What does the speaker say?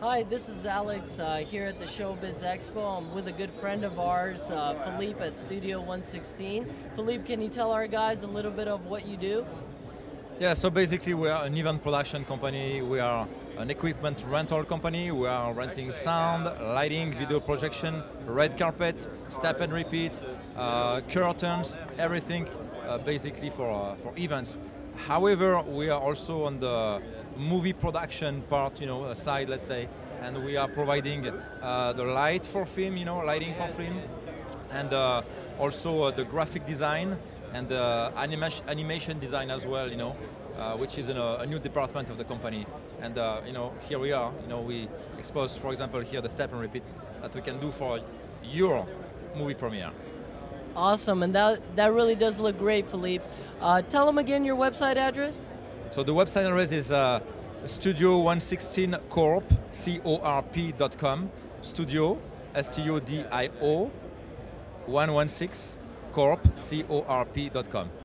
Hi, this is Alex uh, here at the Showbiz Expo. I'm with a good friend of ours, uh, Philippe at Studio 116. Philippe, can you tell our guys a little bit of what you do? Yeah, so basically we are an event production company. We are an equipment rental company. We are renting sound, lighting, video projection, red carpet, step and repeat, uh, curtains, everything uh, basically for, uh, for events. However, we are also on the movie production part, you know, side, let's say, and we are providing uh, the light for film, you know, lighting for film, and uh, also uh, the graphic design and the animation, animation design as well, you know, uh, which is a, a, new department of the company. And uh, you know, here we are. You know, we expose, for example, here the step and repeat that we can do for your movie premiere. Awesome, and that that really does look great, Philippe. Uh, tell them again your website address. So the website address is uh, studio116corp, C-O-R-P.com, studio, S-T-U-D-I-O, 116corp, C-O-R-P.com.